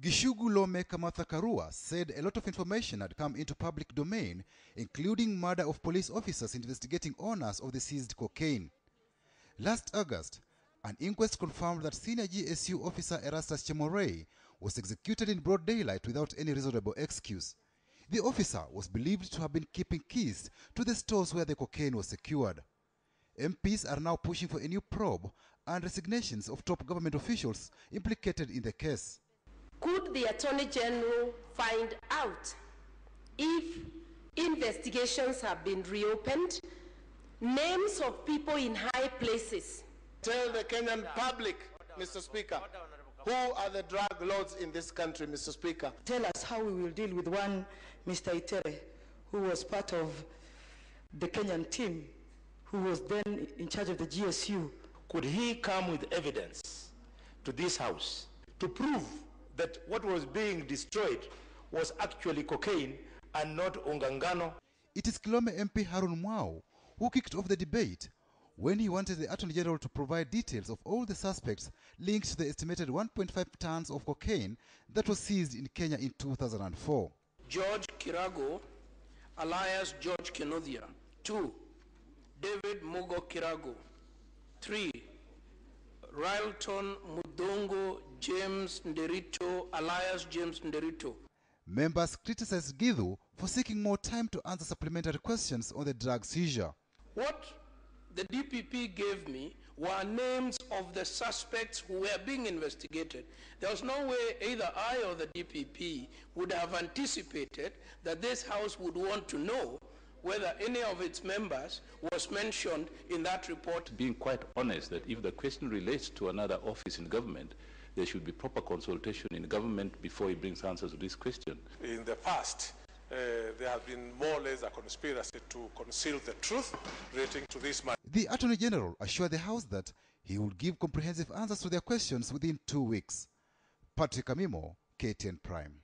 Gichugu lawmaker Martha Karua said a lot of information had come into public domain, including murder of police officers investigating owners of the seized cocaine. Last August, an inquest confirmed that senior GSU officer Erastus Chemorey was executed in broad daylight without any reasonable excuse. The officer was believed to have been keeping keys to the stores where the cocaine was secured. MPs are now pushing for a new probe and resignations of top government officials implicated in the case. Could the Attorney General find out if investigations have been reopened, names of people in high places? Tell the Kenyan public, Mr. Speaker, who are the drug lords in this country, Mr. Speaker. Tell us how we will deal with one Mr. Iteere, who was part of the Kenyan team, who was then in charge of the GSU. Could he come with evidence to this house to prove that what was being destroyed was actually cocaine and not ungangano? It is Kilome MP Harun Mwau who kicked off the debate when he wanted the Attorney General to provide details of all the suspects linked to the estimated 1.5 tons of cocaine that was seized in Kenya in 2004. George Kirago, alias George Kenothia. Two, David Mugo Kirago. Three, Rylton Mudongo James Nderito, James Nderito. Members criticized Githu for seeking more time to answer supplementary questions on the drug seizure. What the DPP gave me were names of the suspects who were being investigated. There was no way either I or the DPP would have anticipated that this House would want to know whether any of its members was mentioned in that report. Being quite honest that if the question relates to another office in government, there should be proper consultation in government before he brings answers to this question. In the past, uh, there has been more or less a conspiracy to conceal the truth relating to this matter. The Attorney General assured the House that he would give comprehensive answers to their questions within two weeks. Patrick Amimo, KTN Prime.